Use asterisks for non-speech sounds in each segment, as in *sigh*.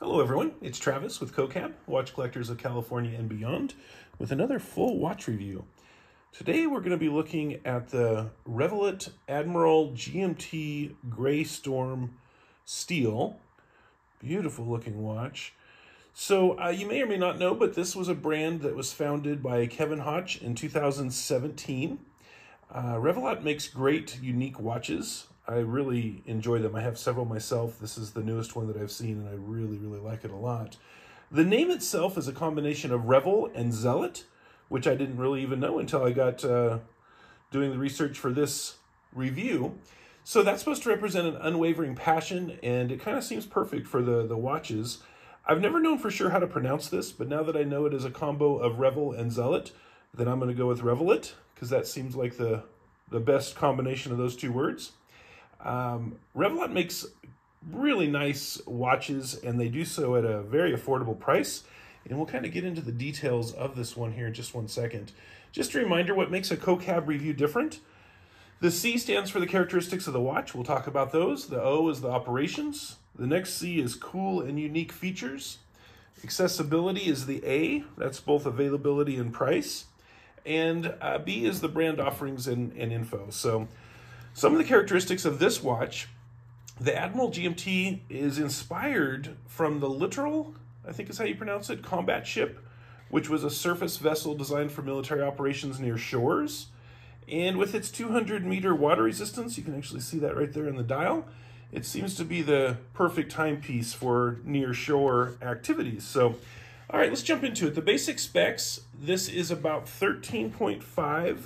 Hello everyone, it's Travis with CoCab, Watch Collectors of California and Beyond, with another full watch review. Today we're going to be looking at the Revelot Admiral GMT Gray Storm Steel. Beautiful looking watch. So uh, you may or may not know, but this was a brand that was founded by Kevin Hodge in 2017. Uh, makes great, unique watches. I really enjoy them. I have several myself. This is the newest one that I've seen, and I really, really like it a lot. The name itself is a combination of Revel and Zealot, which I didn't really even know until I got uh, doing the research for this review. So that's supposed to represent an unwavering passion, and it kind of seems perfect for the, the watches. I've never known for sure how to pronounce this, but now that I know it is a combo of Revel and Zealot, then I'm going to go with Revelot, because that seems like the, the best combination of those two words. Um, Revelot makes really nice watches, and they do so at a very affordable price. And we'll kind of get into the details of this one here in just one second. Just a reminder what makes a CoCab review different. The C stands for the characteristics of the watch. We'll talk about those. The O is the operations. The next C is cool and unique features. Accessibility is the A. That's both availability and price. And uh, B is the brand offerings and, and info. So some of the characteristics of this watch, the Admiral GMT is inspired from the littoral, I think is how you pronounce it, combat ship, which was a surface vessel designed for military operations near shores. And with its 200 meter water resistance, you can actually see that right there in the dial, it seems to be the perfect timepiece for near shore activities. So, all right, let's jump into it. The basic specs, this is about 13.5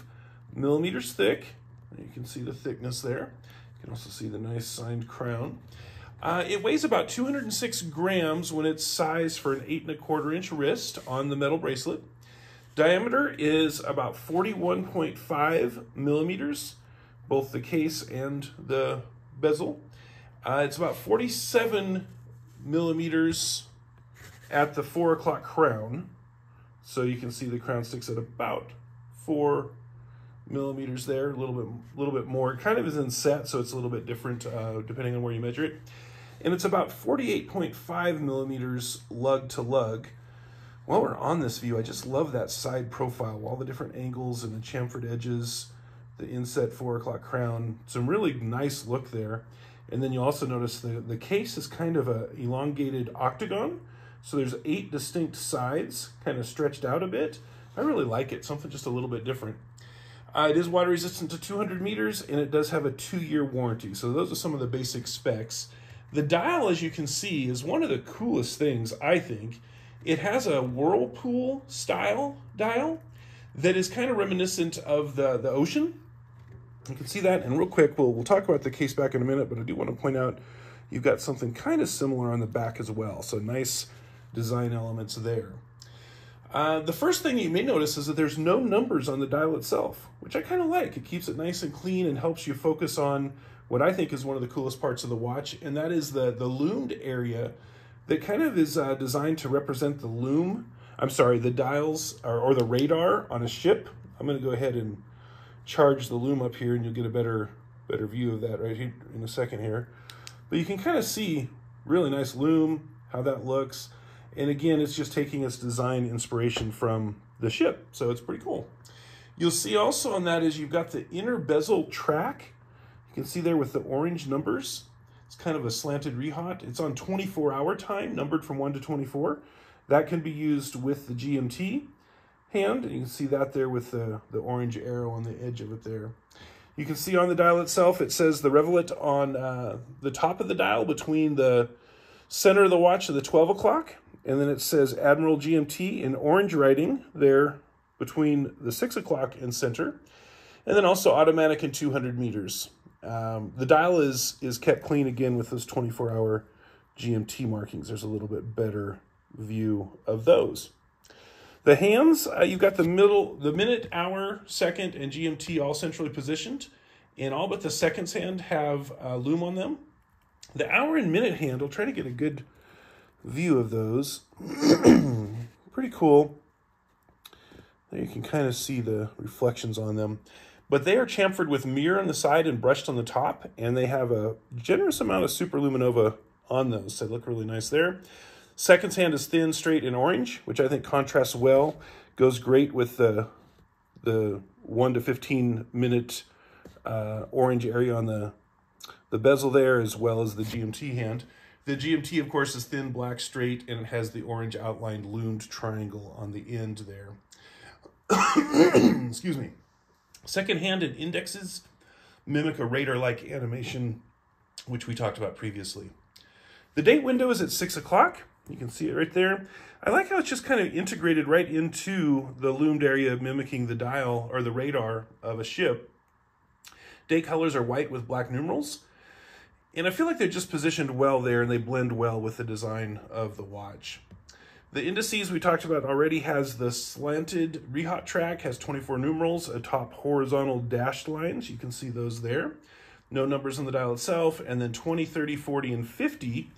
millimeters thick. You can see the thickness there. You can also see the nice signed crown. Uh, it weighs about 206 grams when it's sized for an eight and a quarter inch wrist on the metal bracelet. Diameter is about 41.5 millimeters, both the case and the bezel. Uh, it's about 47 millimeters at the four o'clock crown. So you can see the crown sticks at about four millimeters there, a little bit, little bit more. It kind of is in set, so it's a little bit different uh, depending on where you measure it. And it's about 48.5 millimeters lug to lug. While we're on this view, I just love that side profile, all the different angles and the chamfered edges, the inset four o'clock crown, some really nice look there. And then you also notice the, the case is kind of a elongated octagon. So there's eight distinct sides kind of stretched out a bit. I really like it, something just a little bit different. Uh, it is water resistant to 200 meters and it does have a two year warranty. So those are some of the basic specs. The dial, as you can see, is one of the coolest things, I think. It has a whirlpool style dial that is kind of reminiscent of the, the ocean. You can see that. And real quick, we'll, we'll talk about the case back in a minute, but I do want to point out you've got something kind of similar on the back as well. So nice design elements there. Uh, the first thing you may notice is that there's no numbers on the dial itself, which I kind of like. It keeps it nice and clean and helps you focus on what I think is one of the coolest parts of the watch, and that is the, the lumed area that kind of is uh, designed to represent the lume. I'm sorry, the dials or, or the radar on a ship. I'm going to go ahead and charge the lume up here, and you'll get a better better view of that right here in a second here. But you can kind of see really nice lume, how that looks. And again, it's just taking its design inspiration from the ship. So it's pretty cool. You'll see also on that is you've got the inner bezel track. You can see there with the orange numbers. It's kind of a slanted rehaut. It's on 24 hour time, numbered from 1 to 24. That can be used with the GMT hand. And You can see that there with the, the orange arrow on the edge of it there. You can see on the dial itself, it says the Revelot on uh, the top of the dial between the center of the watch and the 12 o'clock and then it says Admiral GMT in orange writing there between the 6 o'clock and center. And then also automatic and 200 meters. Um, the dial is, is kept clean again with those 24-hour GMT markings. There's a little bit better view of those. The hands, uh, you've got the middle, the minute, hour, second, and GMT all centrally positioned. And all but the seconds hand have uh, lume on them. The hour and minute hand, I'll try to get a good view of those. *clears throat* Pretty cool. You can kind of see the reflections on them. But they are chamfered with mirror on the side and brushed on the top, and they have a generous amount of superluminova on those. They look really nice there. Second hand is thin, straight, and orange, which I think contrasts well. Goes great with the the 1 to 15 minute uh, orange area on the, the bezel there, as well as the GMT hand. The GMT, of course, is thin, black, straight, and it has the orange outlined lumed triangle on the end there. *coughs* Excuse me. Second hand and indexes mimic a radar-like animation, which we talked about previously. The date window is at 6 o'clock. You can see it right there. I like how it's just kind of integrated right into the lumed area, mimicking the dial or the radar of a ship. Day colors are white with black numerals. And I feel like they're just positioned well there and they blend well with the design of the watch. The indices we talked about already has the slanted rehaut track, has 24 numerals, atop horizontal dashed lines. You can see those there. No numbers on the dial itself. And then 20, 30, 40, and 50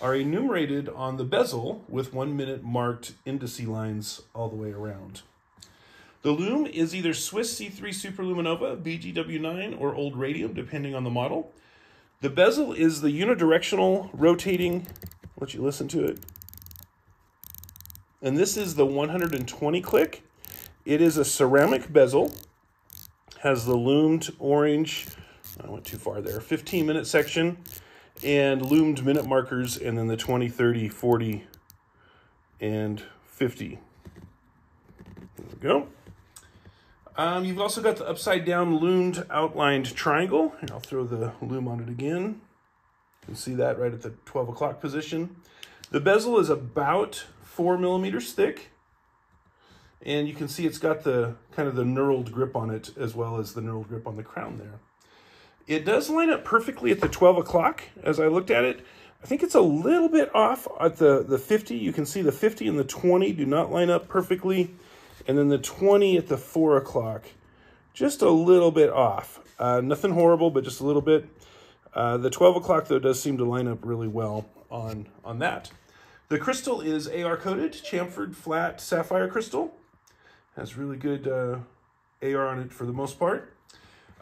are enumerated on the bezel with one minute marked indice lines all the way around. The lume is either Swiss C3 Superluminova, BGW9, or Old Radium, depending on the model. The bezel is the unidirectional rotating, let you listen to it, and this is the 120 click. It is a ceramic bezel, has the lumed orange, I went too far there, 15 minute section, and lumed minute markers, and then the 20, 30, 40, and 50. There we go. Um, you've also got the upside down lumed outlined triangle. I'll throw the lume on it again. You can see that right at the 12 o'clock position. The bezel is about four millimeters thick. And you can see it's got the kind of the knurled grip on it as well as the knurled grip on the crown there. It does line up perfectly at the 12 o'clock as I looked at it. I think it's a little bit off at the, the 50. You can see the 50 and the 20 do not line up perfectly. And then the 20 at the 4 o'clock, just a little bit off. Uh, nothing horrible, but just a little bit. Uh, the 12 o'clock, though, does seem to line up really well on, on that. The crystal is AR coated, chamfered flat sapphire crystal. Has really good uh, AR on it for the most part.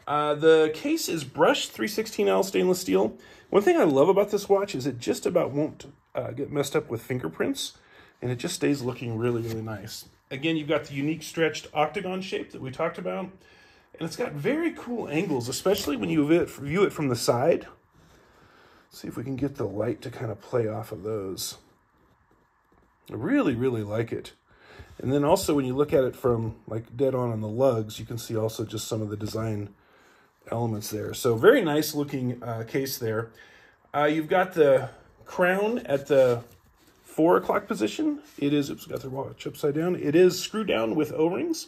Uh, the case is brushed 316L stainless steel. One thing I love about this watch is it just about won't uh, get messed up with fingerprints, and it just stays looking really, really nice. Again, you've got the unique stretched octagon shape that we talked about, and it's got very cool angles, especially when you view it from the side. see if we can get the light to kind of play off of those. I really, really like it. And then also when you look at it from like dead on on the lugs, you can see also just some of the design elements there. So very nice looking uh, case there. Uh, you've got the crown at the four o'clock position. It is, oops, got the watch upside down. It is screwed down with O-rings.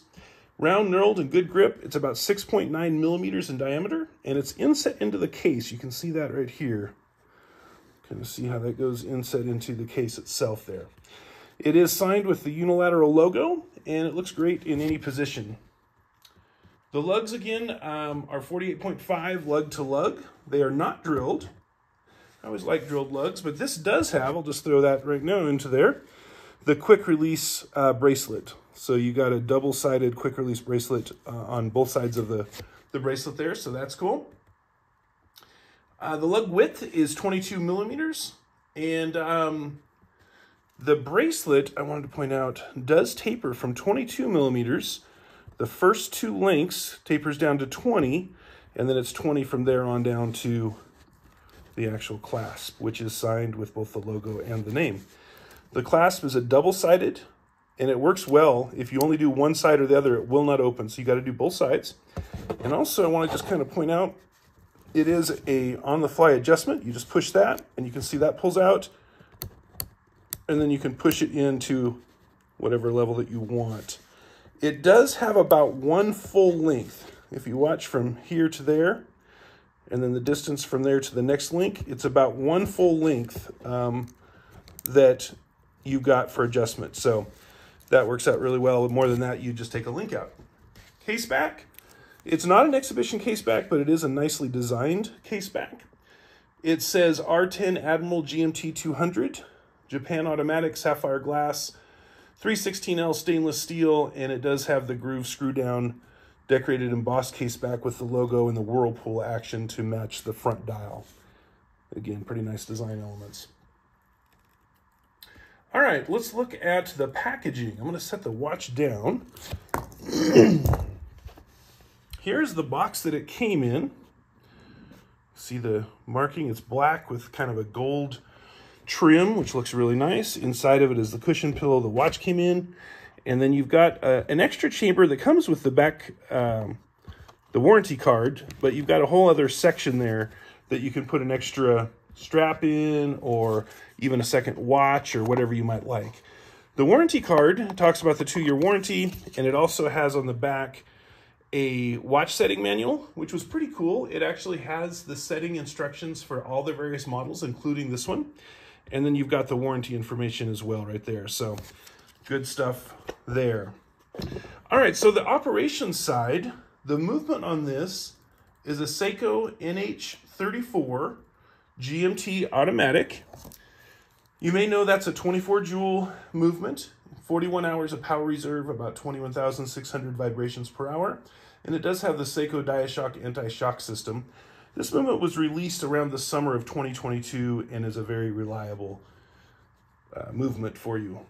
Round, knurled, and good grip. It's about 6.9 millimeters in diameter, and it's inset into the case. You can see that right here. Kind of see how that goes inset into the case itself there. It is signed with the unilateral logo, and it looks great in any position. The lugs, again, um, are 48.5 lug to lug. They are not drilled. I always like drilled lugs, but this does have, I'll just throw that right now into there, the quick release uh, bracelet. So you got a double-sided quick release bracelet uh, on both sides of the, the bracelet there, so that's cool. Uh, the lug width is 22 millimeters, and um, the bracelet, I wanted to point out, does taper from 22 millimeters. The first two links tapers down to 20, and then it's 20 from there on down to the actual clasp, which is signed with both the logo and the name. The clasp is a double-sided, and it works well. If you only do one side or the other, it will not open, so you got to do both sides. And also, I want to just kind of point out, it is a on-the-fly adjustment. You just push that, and you can see that pulls out, and then you can push it into whatever level that you want. It does have about one full length. If you watch from here to there, and then the distance from there to the next link, it's about one full length um, that you got for adjustment. So that works out really well. More than that, you just take a link out. Case back. It's not an exhibition case back, but it is a nicely designed case back. It says R10 Admiral GMT 200. Japan Automatic Sapphire Glass, 316L stainless steel, and it does have the groove screw down decorated embossed case back with the logo and the whirlpool action to match the front dial. Again, pretty nice design elements. All right, let's look at the packaging. I'm going to set the watch down. *clears throat* Here's the box that it came in. See the marking? It's black with kind of a gold trim, which looks really nice. Inside of it is the cushion pillow the watch came in. And then you've got uh, an extra chamber that comes with the back, um, the warranty card, but you've got a whole other section there that you can put an extra strap in or even a second watch or whatever you might like. The warranty card talks about the two-year warranty, and it also has on the back a watch setting manual, which was pretty cool. It actually has the setting instructions for all the various models, including this one. And then you've got the warranty information as well right there. So good stuff there. All right, so the operations side, the movement on this is a Seiko NH34 GMT automatic. You may know that's a 24 jewel movement, 41 hours of power reserve, about 21,600 vibrations per hour. And it does have the Seiko Diashock anti-shock system. This movement was released around the summer of 2022 and is a very reliable uh, movement for you.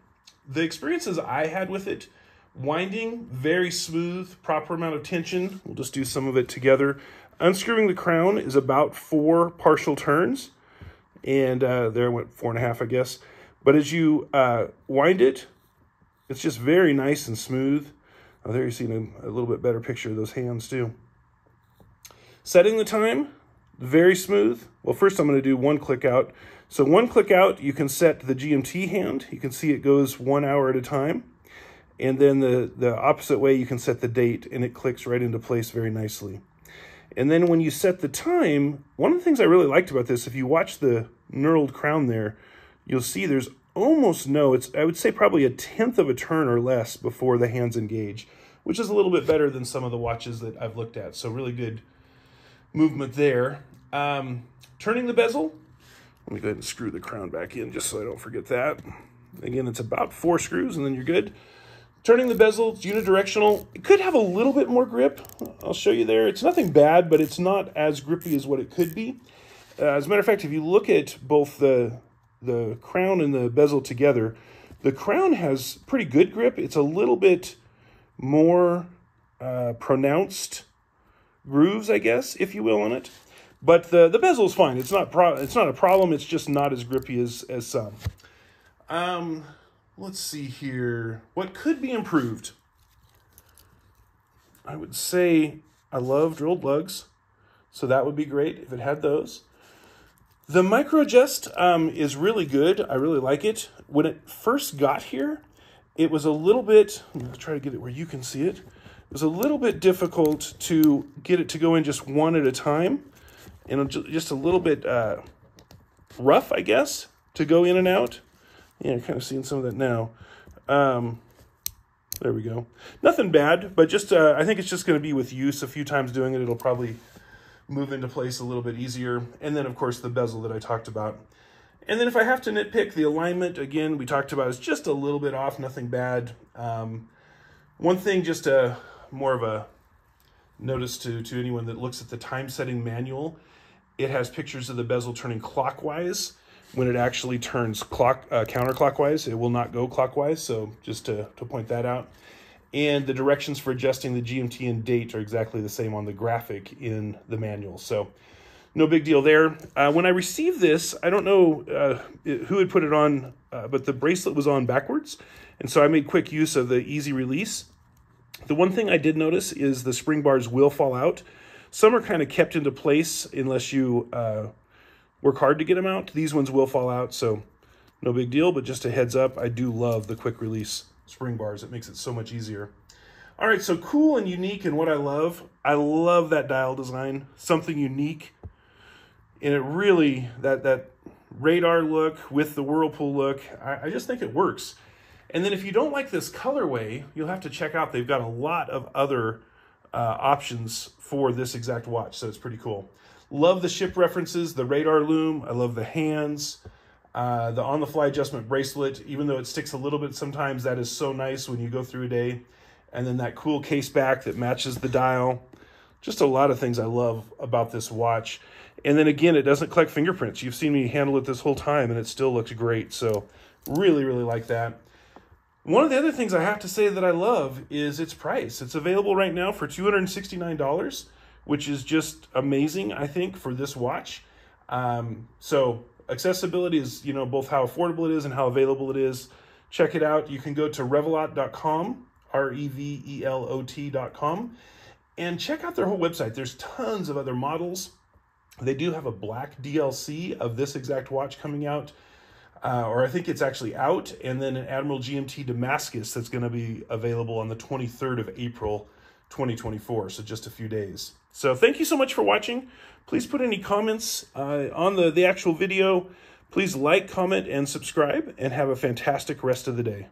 The experiences I had with it, winding, very smooth, proper amount of tension. We'll just do some of it together. Unscrewing the crown is about four partial turns. And uh, there went four and a half, I guess. But as you uh, wind it, it's just very nice and smooth. Oh, there you see a, a little bit better picture of those hands too. Setting the time, very smooth. Well, first I'm going to do one click out. So one click out, you can set the GMT hand. You can see it goes one hour at a time. And then the, the opposite way, you can set the date and it clicks right into place very nicely. And then when you set the time, one of the things I really liked about this, if you watch the knurled crown there, you'll see there's almost no, it's I would say probably a tenth of a turn or less before the hands engage, which is a little bit better than some of the watches that I've looked at. So really good movement there. Um, turning the bezel, let me go ahead and screw the crown back in just so I don't forget that. Again, it's about four screws and then you're good. Turning the bezel, it's unidirectional. It could have a little bit more grip. I'll show you there. It's nothing bad, but it's not as grippy as what it could be. Uh, as a matter of fact, if you look at both the, the crown and the bezel together, the crown has pretty good grip. It's a little bit more uh, pronounced grooves, I guess, if you will, on it. But the, the bezel is fine. It's not pro it's not a problem. It's just not as grippy as, as some. Um, let's see here. What could be improved? I would say I love drilled lugs, so that would be great if it had those. The micro-adjust um, is really good. I really like it. When it first got here, it was a little bit, I'm going to try to get it where you can see it. It was a little bit difficult to get it to go in just one at a time. And just a little bit uh, rough, I guess, to go in and out. Yeah, kind of seeing some of that now. Um, there we go. Nothing bad, but just uh, I think it's just going to be with use a few times doing it. It'll probably move into place a little bit easier. And then, of course, the bezel that I talked about. And then if I have to nitpick, the alignment, again, we talked about is just a little bit off, nothing bad. Um, one thing, just a more of a notice to, to anyone that looks at the time setting manual, it has pictures of the bezel turning clockwise when it actually turns clock uh, counterclockwise. It will not go clockwise, so just to, to point that out. And the directions for adjusting the GMT and date are exactly the same on the graphic in the manual. So no big deal there. Uh, when I received this, I don't know uh, who had put it on, uh, but the bracelet was on backwards. And so I made quick use of the easy release. The one thing I did notice is the spring bars will fall out. Some are kind of kept into place unless you uh, work hard to get them out. These ones will fall out, so no big deal, but just a heads up, I do love the quick release spring bars. It makes it so much easier. All right, so cool and unique and what I love, I love that dial design. Something unique and it really that that radar look with the whirlpool look I, I, just think it works and then if you don't like this colorway you'll have to check out they've got a lot of other uh, options for this exact watch so it's pretty cool love the ship references the radar lume i love the hands uh, the on-the-fly adjustment bracelet even though it sticks a little bit sometimes that is so nice when you go through a day and then that cool case back that matches the dial just a lot of things I love about this watch. And then again, it doesn't collect fingerprints. You've seen me handle it this whole time and it still looks great. So really, really like that. One of the other things I have to say that I love is its price. It's available right now for $269, which is just amazing, I think, for this watch. Um, so accessibility is, you know, both how affordable it is and how available it is. Check it out. You can go to revelot.com, R-E-V-E-L-O-T.com, and check out their whole website. There's tons of other models. They do have a black DLC of this exact watch coming out, uh, or I think it's actually out, and then an Admiral GMT Damascus that's going to be available on the 23rd of April, 2024, so just a few days. So thank you so much for watching. Please put any comments uh, on the, the actual video. Please like, comment, and subscribe, and have a fantastic rest of the day.